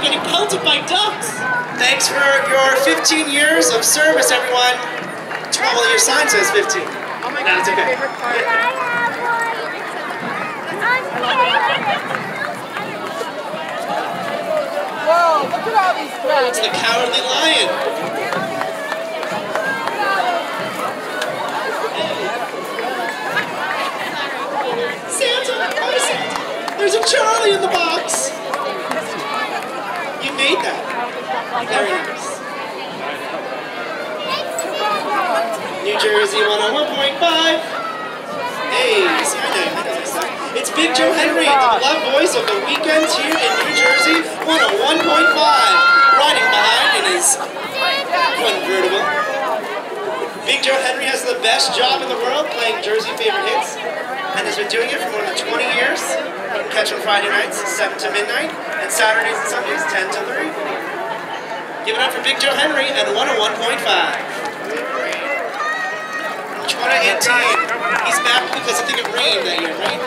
I'm getting pelted by ducks. Thanks for your 15 years of service, everyone. Well, your sign says 15. That's okay. Whoa, look at all these oh, threads. It's the cowardly lion. Santa, hi Santa. There's a Charlie in the box. Made that. Very nice. New Jersey 101.5. Hey. It's Big Joe Henry, the beloved voice of the weekends here in New Jersey 101.5. Riding behind in his convertible. Big Joe Henry has the best job in the world playing Jersey favorite hits and has been doing it for more than 20 years. Catch him Friday nights, 7 to midnight, Saturdays and Sundays, 10 to 3. Give it up for Big Joe Henry oh and 101.5. Chwana Antine. He's back because I think it rained that year, right?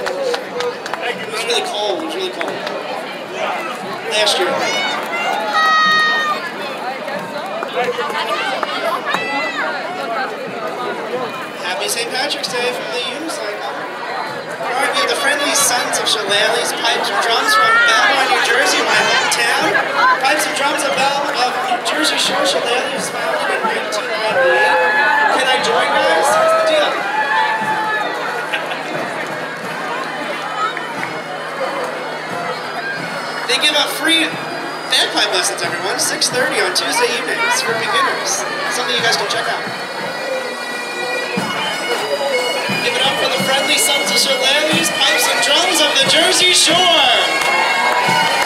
It was really cold. It was really cold. Last year. Happy St. Patrick's Day from the Unicycle. We have the Friendly Sons of Shillelagh's Pipes and Drums from Belmar, New Jersey, my hometown. Pipes and Drums of Bell of New Jersey Shore Shillelagh was founded in 1998. Can I join, guys? What's the deal? They give out free bagpipe lessons, everyone. 6.30 on Tuesday evenings for beginners. Something you guys can check out. Friendly sons of Shillelagh's pipes and drums of the Jersey Shore.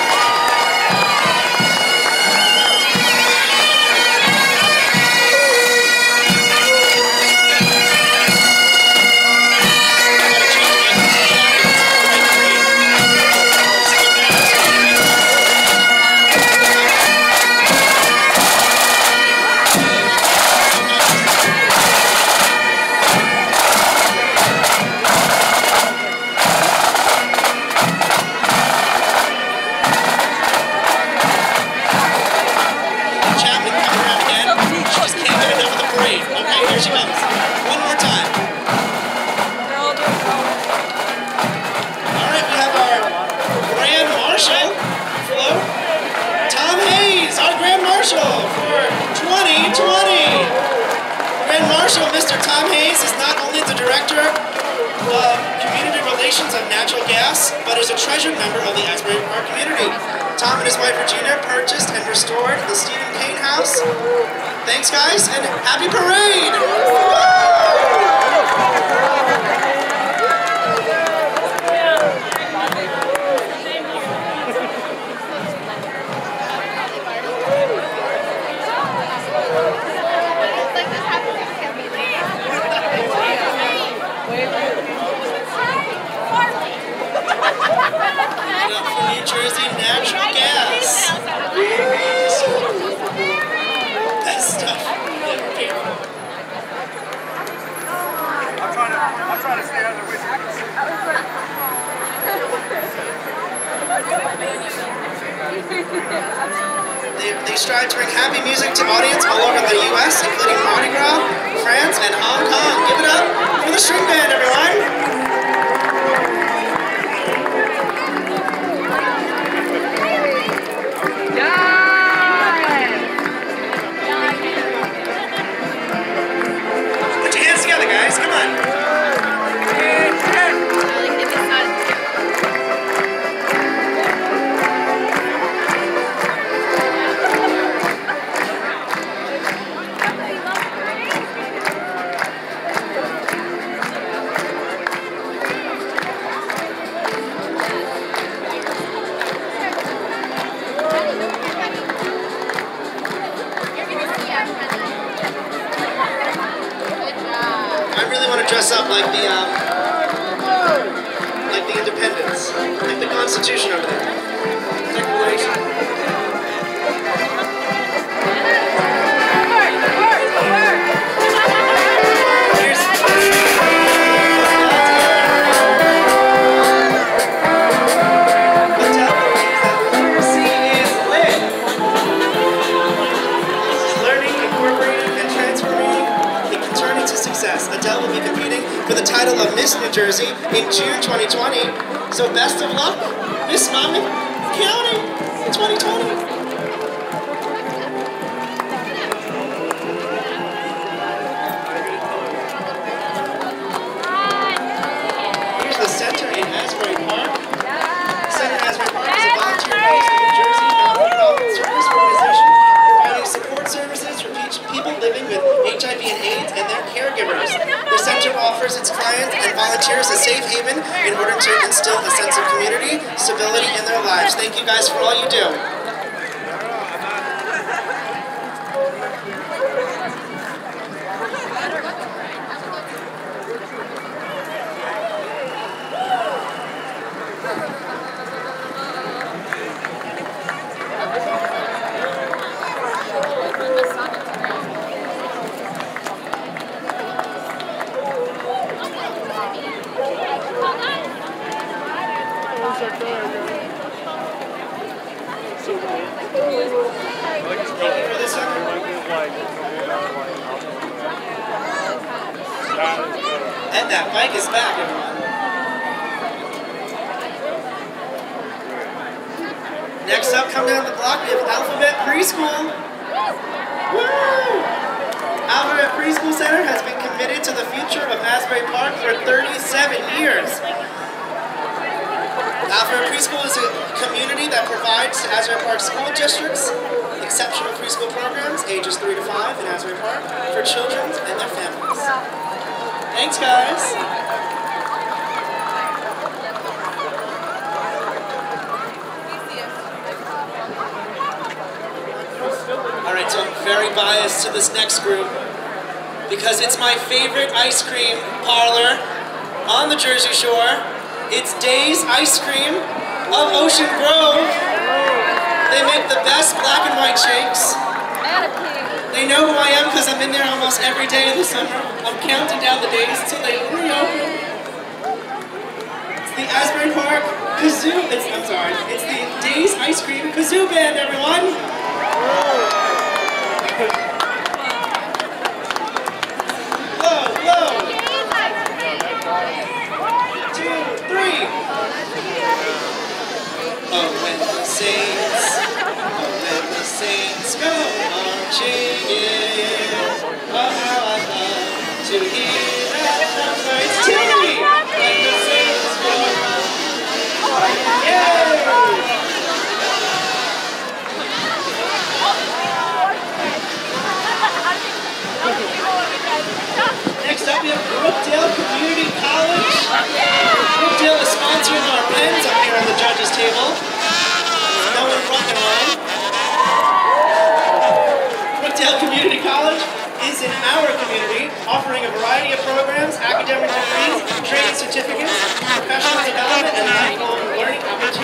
Jersey in June 2020. So best of luck, Miss Monmouth County down the block, we have Alphabet Preschool. Woo! Alphabet Preschool Center has been committed to the future of Asbury Park for 37 years. Alphabet Preschool is a community that provides Asbury Park school districts exceptional preschool programs, ages 3 to 5 in Asbury Park, for children and their families. Thanks, guys. All right, so I'm very biased to this next group because it's my favorite ice cream parlor on the Jersey Shore. It's Days Ice Cream of Ocean Grove. They make the best black and white shakes. They know who I am because I'm in there almost every day of the summer. I'm counting down the days until they reopen. It's the Asbury Park Kazoo. It's, I'm sorry. It's the Days Ice Cream Kazoo Band, everyone. Oh, when the saints, oh, when the saints go marching in, oh, how I love to hear that number. It's two! Next up, we have Brookdale Community College.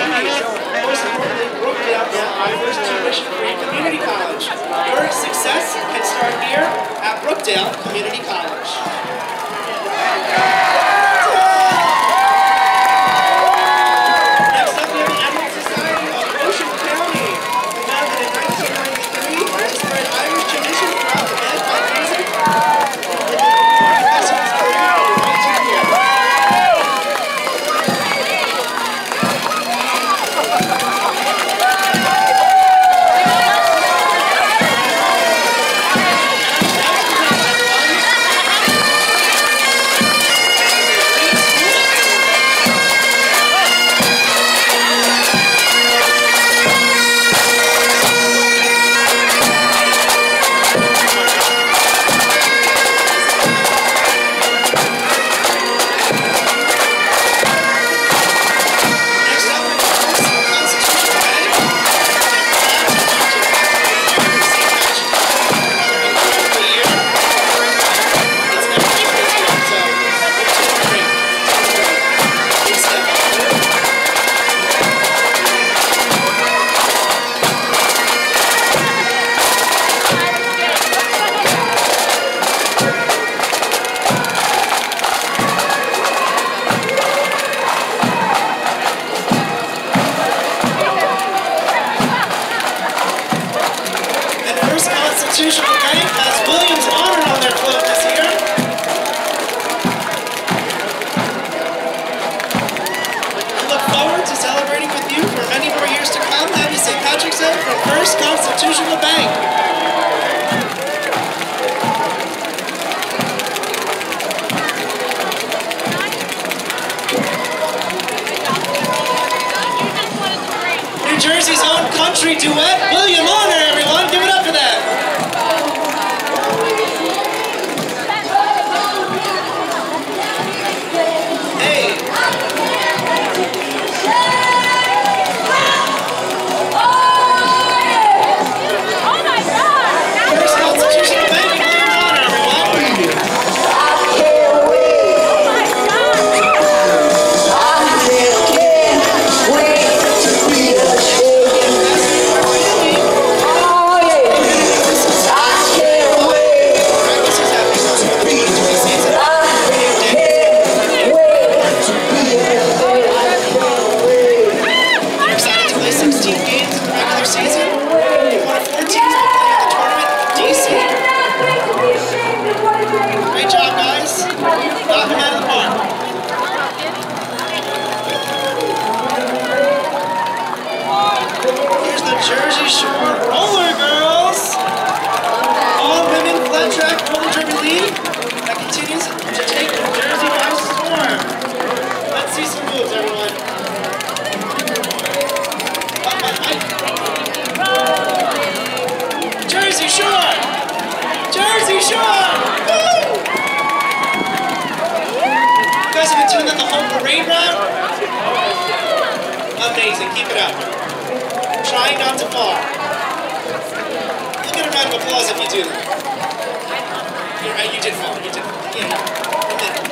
Opportunities. Most importantly, Brookdale now offers tuition-free community college. Your success can start here at Brookdale Community College. Here's the Jersey Shore Roller Girls. All women flat track roller derby league that continues to take New Jersey by storm. Let's see some moves, everyone. Jersey Shore! Jersey Shore! Woo! You guys have been doing that the whole parade route? Amazing, keep it up. Trying not to fall. You'll get a round of applause if you do that. Right, you did fall, you did fall. Yeah,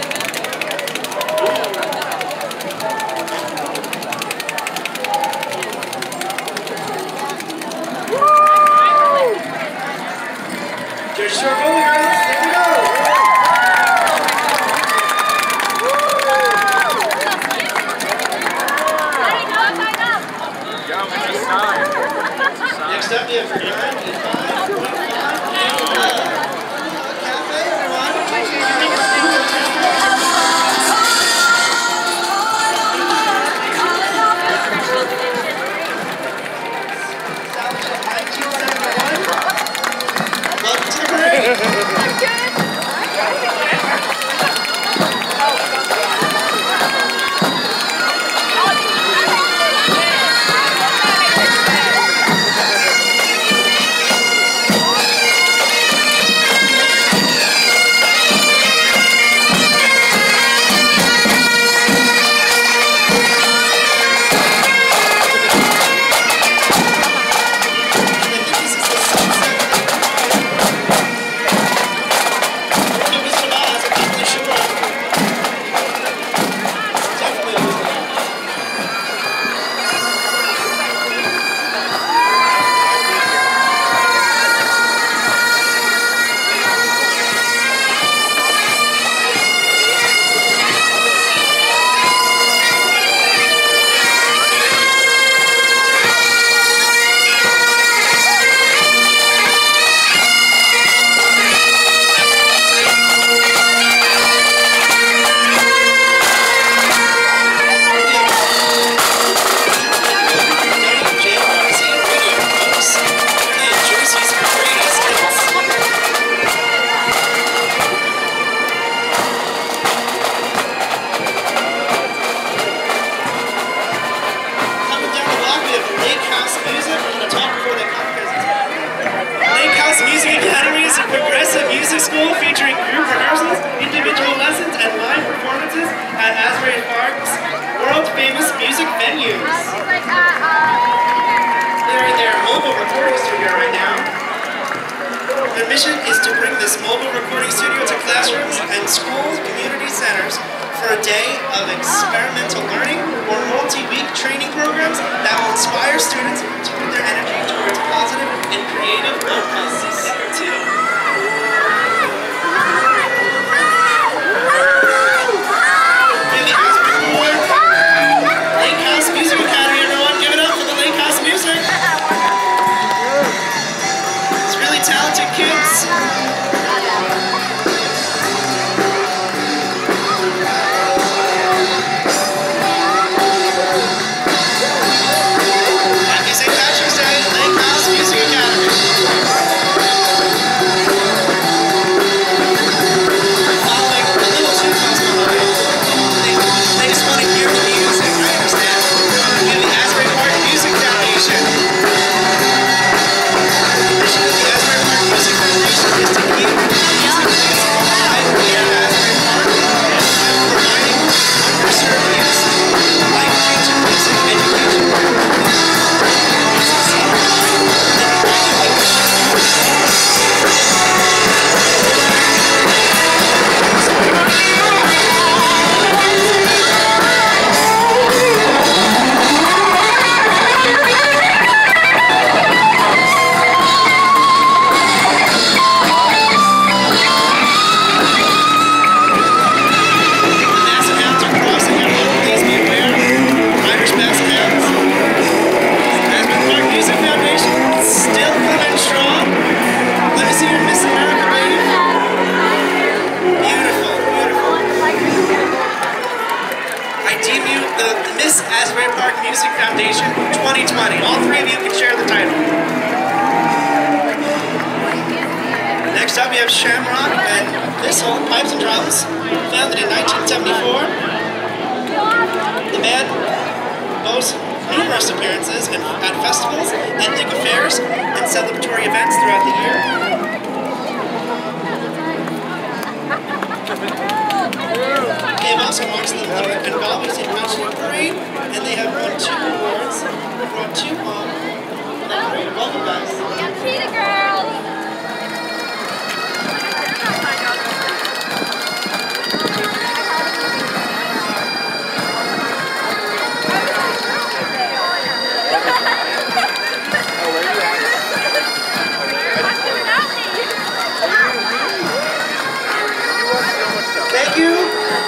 Music 2020. All three of you can share the title. Next up, we have Shamrock and Thistle Pipes and Drums, founded in 1974. The band boasts numerous appearances at festivals, ethnic affairs, and celebratory events throughout the year. They have also marched the American Bobbers in National Parade, and they have won two awards, brought two home. Welcome, guys. Cheetah girls.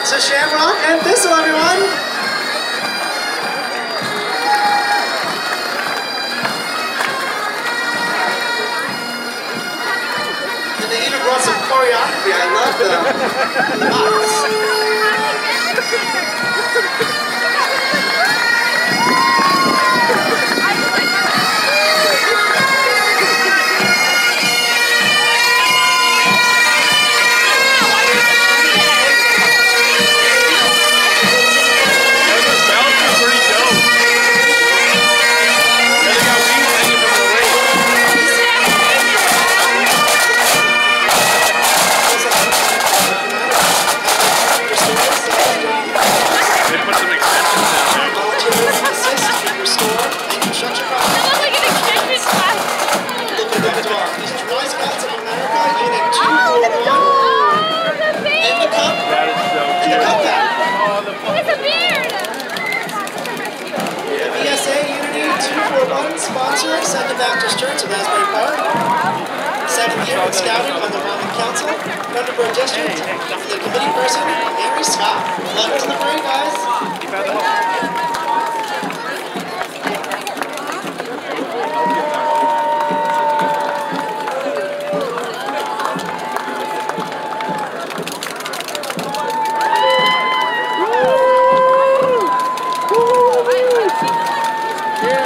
To Shamrock and Thistle, everyone. And they even brought some choreography. I love the, the box. Scouting on the Council, and the committee person, Scott. Welcome to the parade, guys.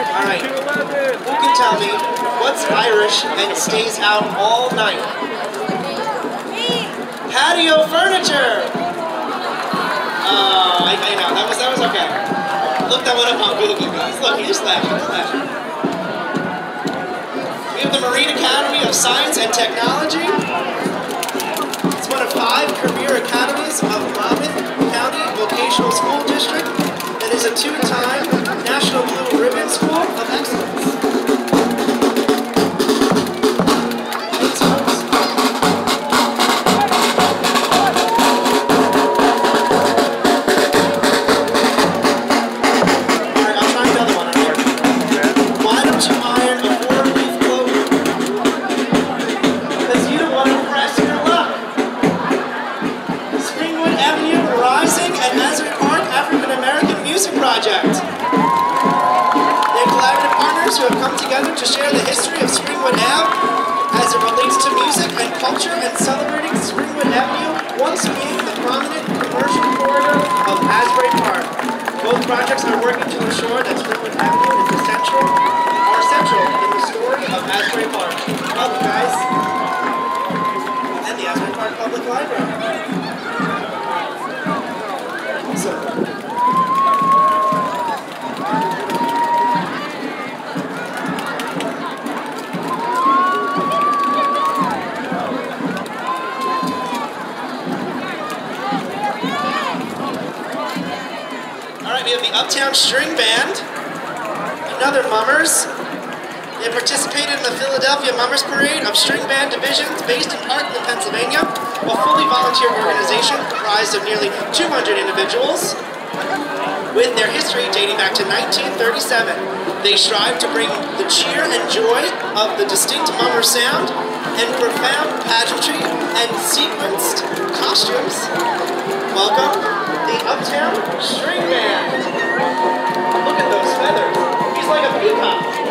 All right. Who can tell me what's Irish and stays out all night? Patio furniture. Oh, I, know that was that was okay. Look that one up on Google, guys. Look, he's laughing, he's laughing. We have the Marine Academy of Science and Technology. It's one of five career academies of Monmouth County Vocational School District and is a two-time National Blue Ribbon School of Excellence. Projects are working to ensure that Springwood Avenue is the central, are central in the story of Asbury Park. Welcome, guys. And the Asbury Park Public Library. Uptown String Band, another Mummers. They participated in the Philadelphia Mummers Parade of string band divisions based in Parkland, Pennsylvania, a fully volunteer organization comprised of nearly 200 individuals with their history dating back to 1937. They strive to bring the cheer and joy of the distinct mummer sound and profound pageantry and sequenced costumes. Welcome, the Uptown String Band. Look at those feathers. He's like a peacock.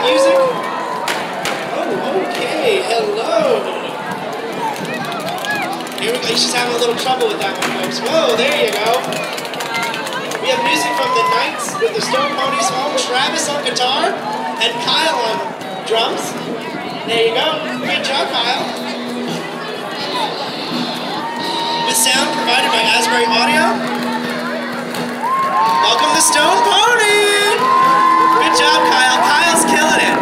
Music. Oh, okay. Hello. Here we go. She's having a little trouble with that one, folks. Whoa, there you go. We have music from the Knights with the Stone Ponies home, Travis on guitar, and Kyle on drums. There you go. Good job, Kyle. With sound provided by Asbury Audio. Welcome to Stone Pony! Good job, Kyle. Kyle's killing it.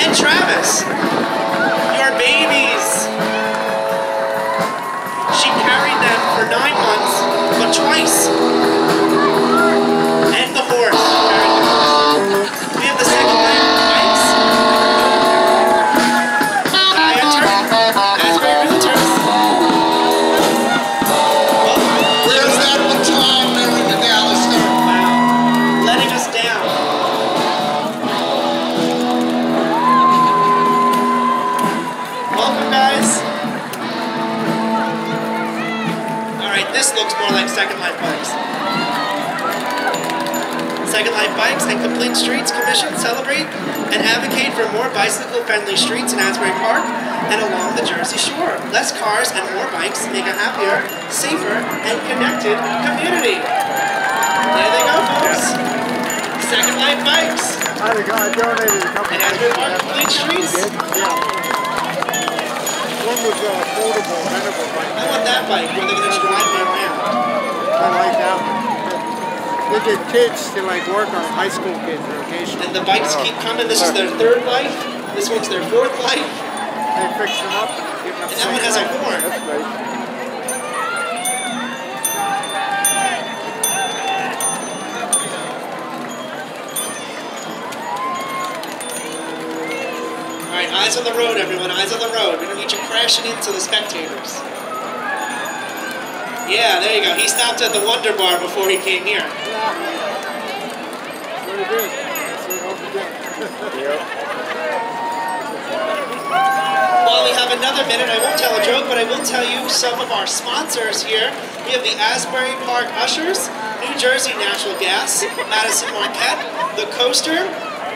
And Travis, Life Bikes and Complete Streets Commission celebrate and advocate for more bicycle-friendly streets in Asbury Park and along the Jersey Shore. Less cars and more bikes make a happier, safer, and connected community. There they go, folks. Second Life Bikes I donated a couple. and Asbury Park Complete Streets. Yeah. One was a foldable, rentable I want that bike where they're gonna just drive me around. I like that one. They get kids to like work on high school kids vacation. And the bikes oh. keep coming. This is their third life. This one's their fourth life. They fix them up. give them And that one has a second horn. That's great. All right, right, eyes on the road, everyone. Eyes on the road. We don't need you crashing into the spectators. Yeah, there you go. He stopped at the Wonder Bar before he came here. Very good. So don't. While we have another minute, I won't tell a joke, but I will tell you some of our sponsors here. We have the Asbury Park Ushers, New Jersey Natural Gas, Madison Marquette, The Coaster,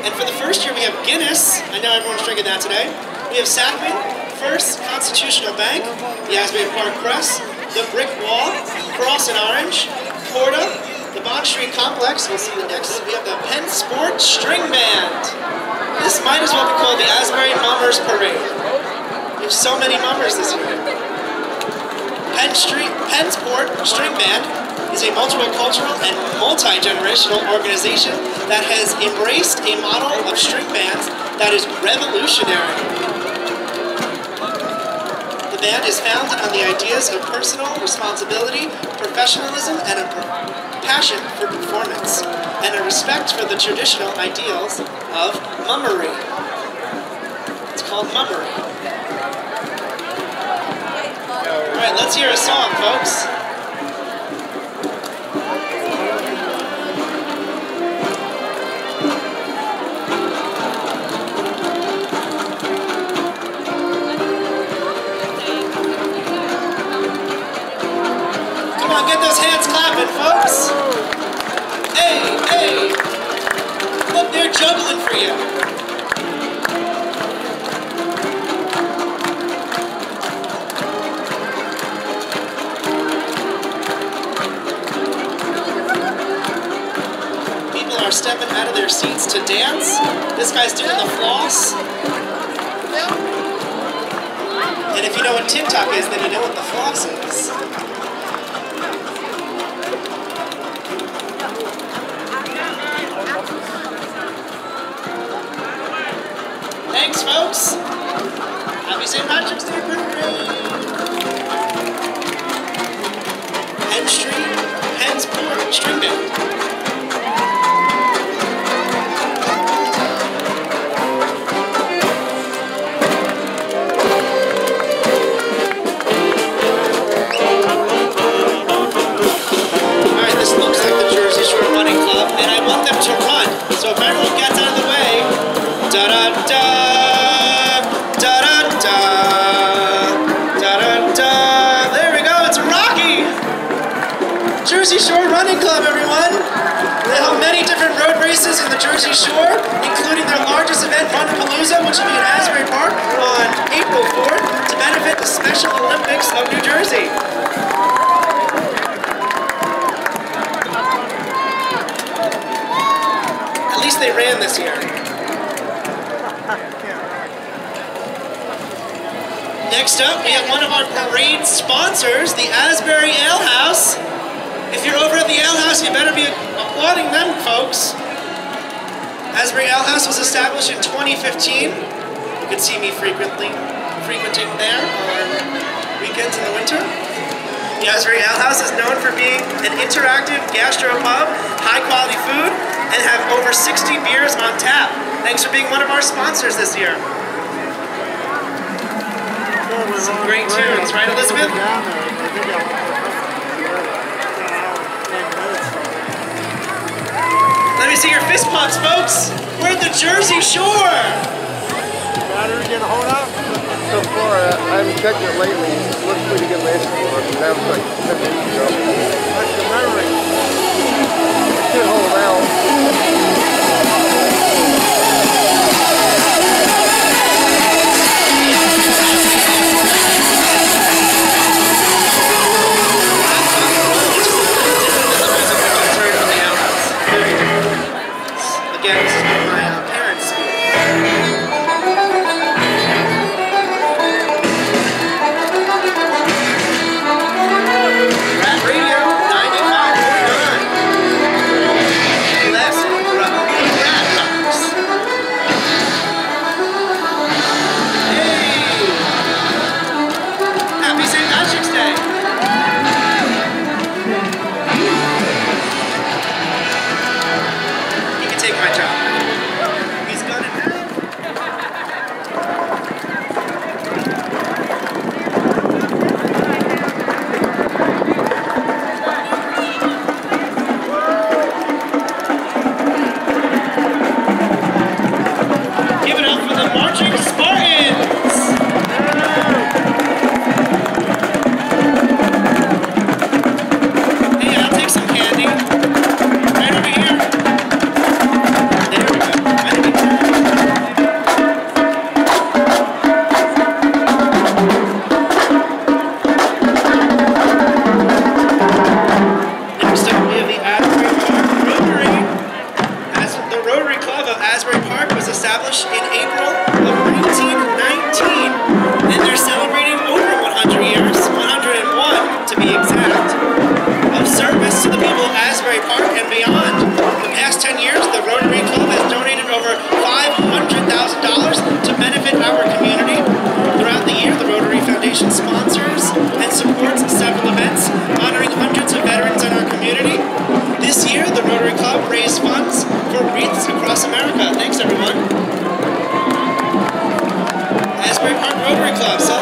and for the first year we have Guinness. I know everyone's drinking that today. We have Sackman, First Constitutional Bank, the Asbury Park Press, The Brick Wall, Cross and Orange, Porta, the Bond Street Complex. We'll see you next. We have the Pennsport String Band. This might as well be called the Asbury Mummers Parade. We have so many mummers this year. Penn Street, Penn Pennsport String Band is a multicultural and multi-generational organization that has embraced a model of string bands that is revolutionary. The band is founded on the ideas of personal responsibility, professionalism, and a passion for performance, and a respect for the traditional ideals of mummery. It's called mummery. All right, let's hear a song, folks. Those hands clapping, folks. Hey, hey. Look, they're juggling for you. People are stepping out of their seats to dance. This guy's doing the floss. And if you know what TikTok is, then you know what the floss is. Pennsport, String Jersey Shore, including their largest event, Runapalooza, which will be in Asbury Park on April 4th to benefit the Special Olympics of New Jersey. At least they ran this year. Next up, we have one of our parade sponsors, the Asbury Ale House. If you're over at the Ale House, you better be applauding them, folks. Asbury Ale House was established in 2015. You can see me frequently frequenting there on weekends in the winter. The Asbury Ale House is known for being an interactive gastropub, high quality food, and have over 60 beers on tap. Thanks for being one of our sponsors this year. Some great tunes, right, Elizabeth? Me see your fist pumps, folks. We're at the Jersey Shore. Battery get a hold out? So far, uh, I haven't checked it lately. It looks pretty good last year. That was like 10 minutes ago. That's the memory. It should hold out. Rotary Club.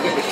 get the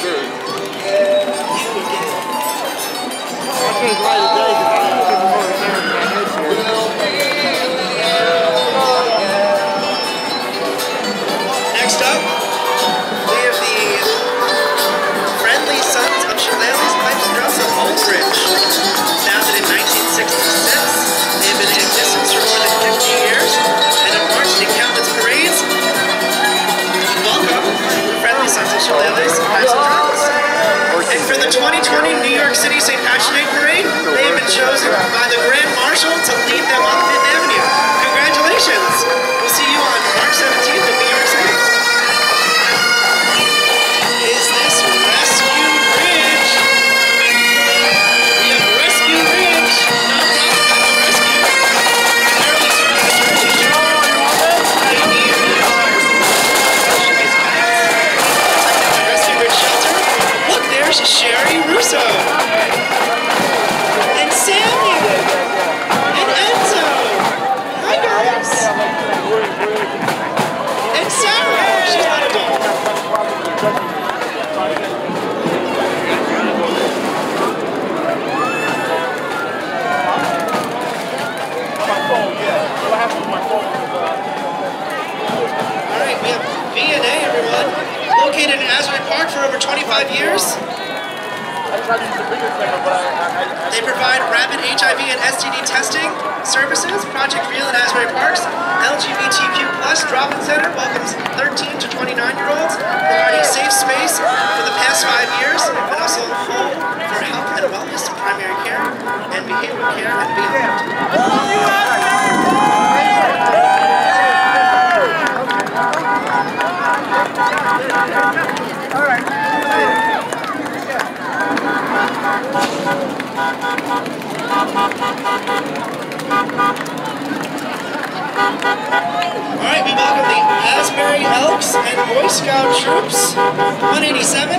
Scout troops, 187.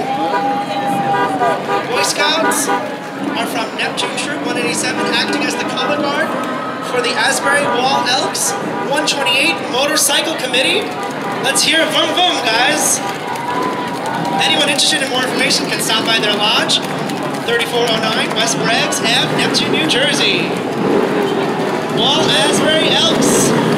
Boy Scouts are from Neptune Troop 187, acting as the color guard for the Asbury Wall Elks 128 Motorcycle Committee. Let's hear vroom vroom, guys. Anyone interested in more information can stop by their lodge, 3409 West Bangs Ave, Neptune, New Jersey. Wall Asbury Elks.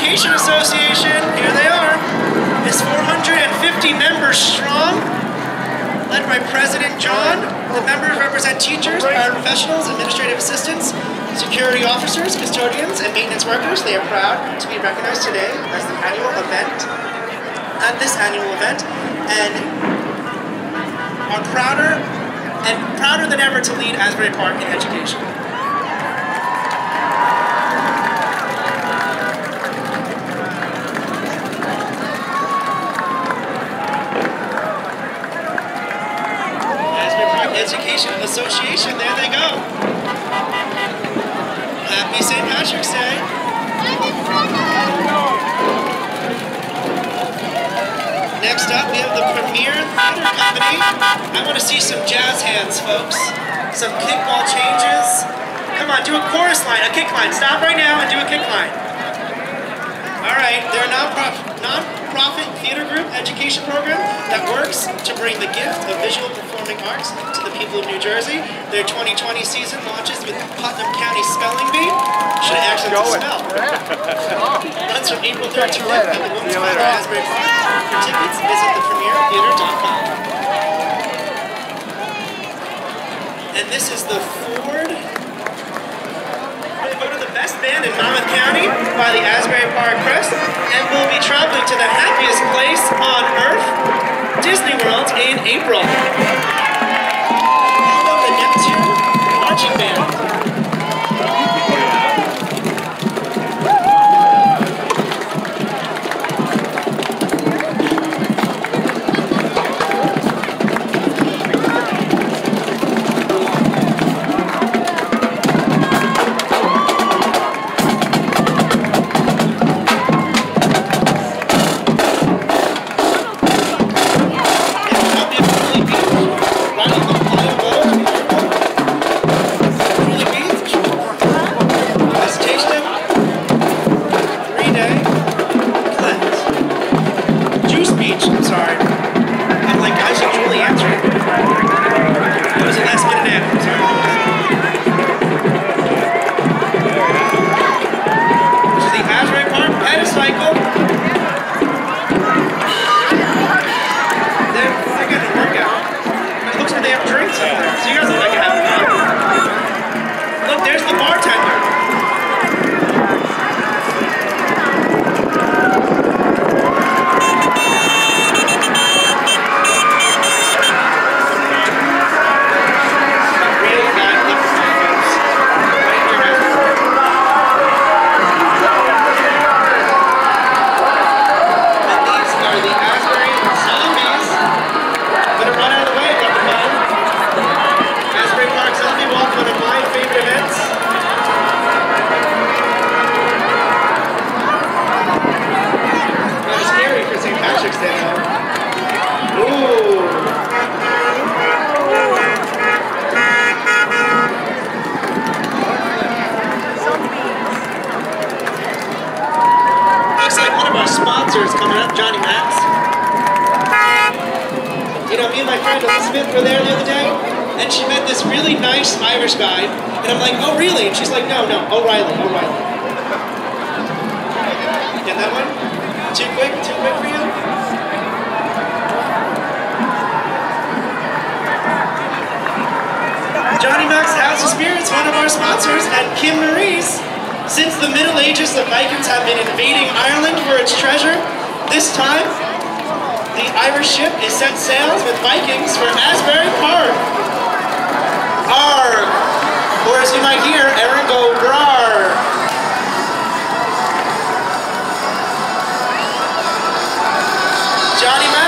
Education Association, here they are, is 450 members strong, led by President John. The members represent teachers, paraprofessionals, administrative assistants, security officers, custodians, and maintenance workers. They are proud to be recognized today as the annual event, at this annual event, and are prouder and prouder than ever to lead Asbury Park in education. Asbury Education Association, there they go. Happy St. Patrick's Day. Next up, we have the Premier Theater Company. I want to see some jazz hands, folks. Some kickball changes. Come on, do a chorus line, a kick line. Stop right now and do a kick line. All right, they're non-profit, non-profit theater group education program that works to bring the gift of visual performing arts to the people of New Jersey. Their 2020 season launches with Putnam County Spelling Bee. Should I actually spell? Runs from April 3rd to 5th at the Women's Club at Asbury Park. For tickets, visit thepremiertheater.com. And this is the Ford We'll go in Monmouth County by the Asbury Park Crest, and we'll be traveling to the happiest place on earth, Disney World, in April. Sponsors coming up, Johnny Max. You know, me and my friend Elizabeth were there the other day, and she met this really nice Irish guy, and I'm like, oh really? And she's like, no, no, O'Reilly, O'Reilly. Get that one? Too quick? Too quick for you? Johnny Max House of Spirits, one of our sponsors, and Kim Maurice. Since the Middle Ages, the Vikings have been invading Ireland for its treasure. This time, the Irish ship is set sails with Vikings for Asbury Park. Arr! Or as you might hear, Erin go rar. Johnny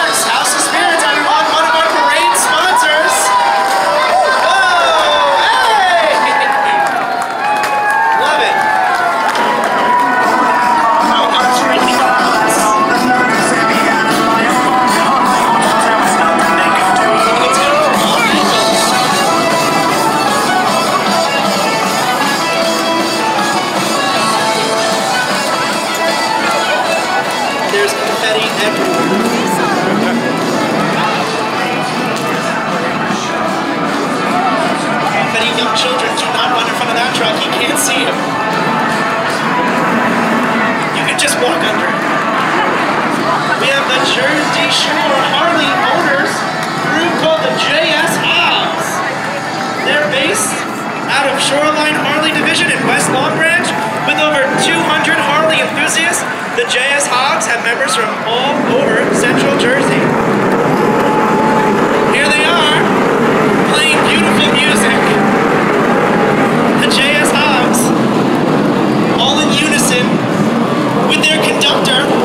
truck, you can't see him. You can just walk under it. We have the Jersey Shore Harley Motors group called the JS HOGs. They're based out of Shoreline Harley-Davidson in West Long Branch with over 200 Harley enthusiasts. The JS HOGs have members from all over Central Jersey. with their conductor.